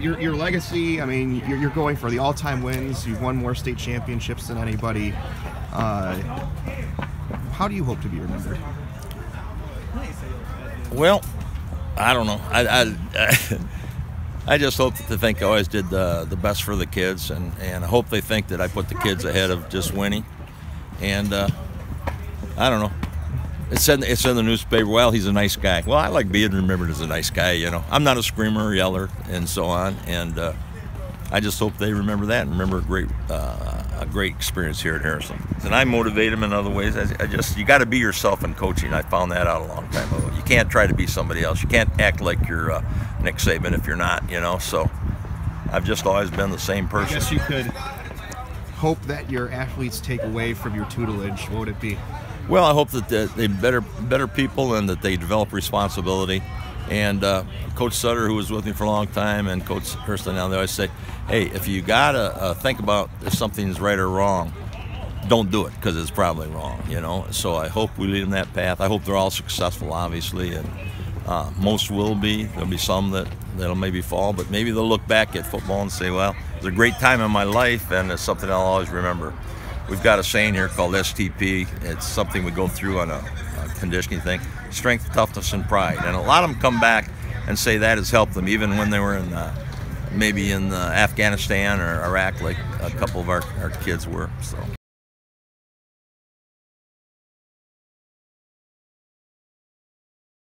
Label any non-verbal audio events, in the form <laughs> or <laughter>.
your, your legacy. I mean, you're, you're going for the all-time wins. You've won more state championships than anybody. Uh, how do you hope to be remembered? Well, I don't know. I, I, I <laughs> just hope that think I always did the, the best for the kids, and, and I hope they think that I put the kids ahead of just winning. And uh, I don't know. It said it's in the newspaper. Well, he's a nice guy. Well, I like being remembered as a nice guy. You know, I'm not a screamer yeller, and so on. And uh, I just hope they remember that and remember a great uh, a great experience here at Harrison. And I motivate them in other ways. I, I just you got to be yourself in coaching. I found that out a long time ago. You can't try to be somebody else. You can't act like you're uh, Nick Saban if you're not. You know, so I've just always been the same I person. guess you could hope that your athletes take away from your tutelage. What would it be? Well, I hope that they- better better people and that they develop responsibility. And uh, Coach Sutter, who was with me for a long time, and Coach Hurston now, they always say, "Hey, if you gotta uh, think about if something's right or wrong, don't do it because it's probably wrong." You know. So I hope we lead them that path. I hope they're all successful, obviously, and uh, most will be. There'll be some that that'll maybe fall, but maybe they'll look back at football and say, "Well, it was a great time in my life, and it's something I'll always remember." We've got a saying here called STP. It's something we go through on a, a conditioning thing: strength, toughness, and pride. And a lot of them come back and say that has helped them, even when they were in uh, maybe in uh, Afghanistan or Iraq, like a couple of our, our kids were. So.